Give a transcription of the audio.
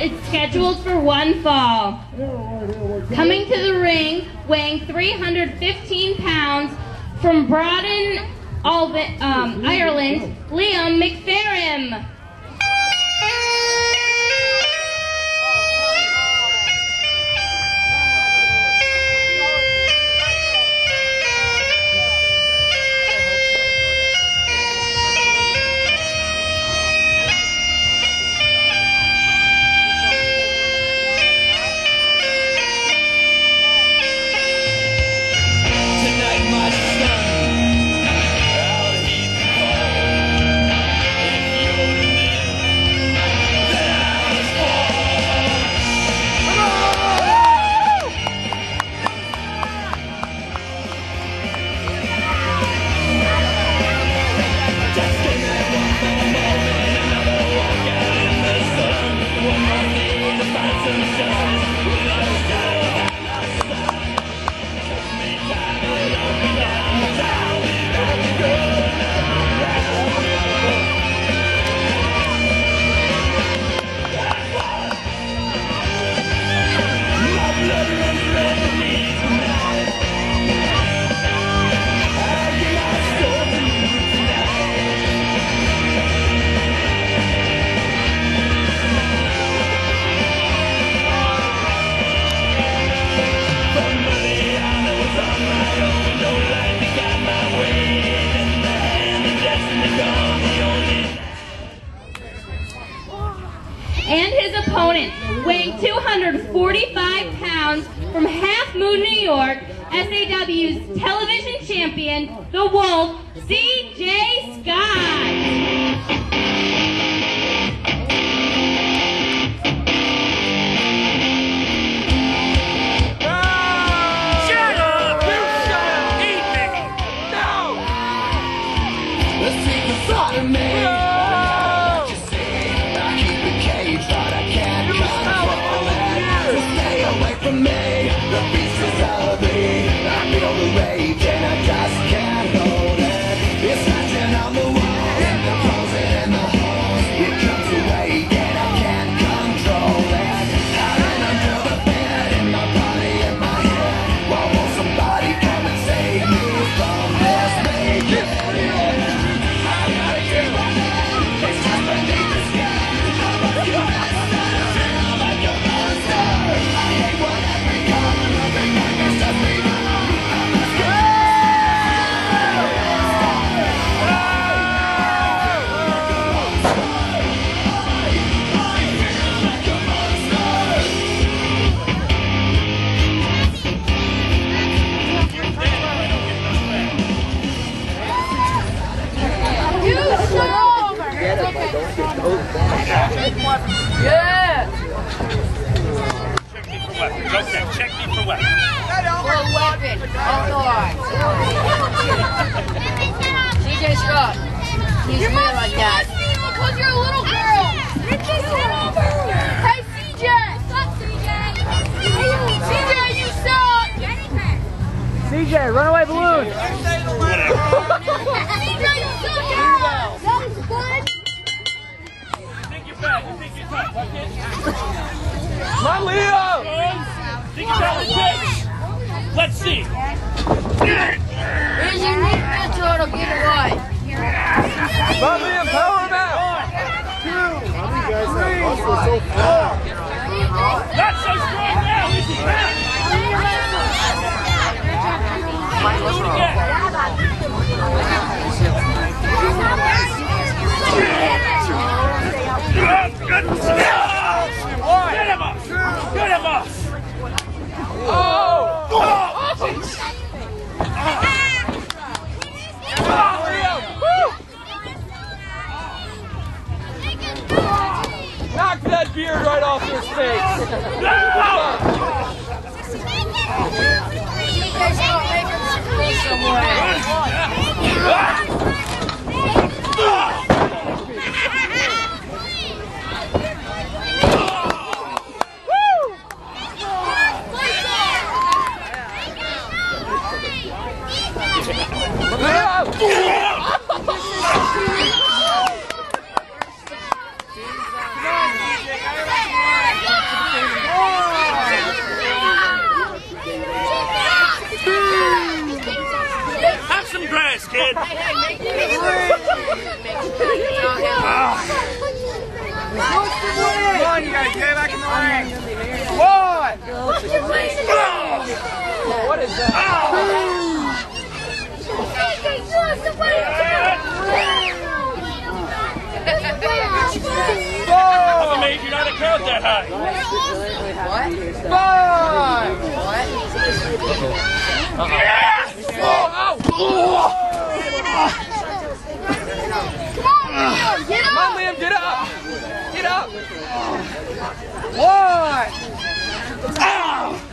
it's scheduled for one fall. Coming to the ring, weighing 315 pounds, from Broughton, um, Ireland, Liam McFerrin. And his opponent, weighing 245 pounds from Halfmoon, New York, SAW's television champion, the Wolf, CJ me. The beast is me I feel the rage and I just Check me for weapons. Okay, check me for weapons. CJ Scott. He's weird like that. Because you're a little girl. Hey, CJ. Stop, CJ. CJ, you suck. CJ, runaway balloon. Let's see. Here's your neat mentor to get away. Come on, Liam, power him out. Not so strong now. Is he back? Do it again. Good. Good. Get him up. Get him up. Oh. Knock that beard right off his face. Have some grass, kid. One. Four.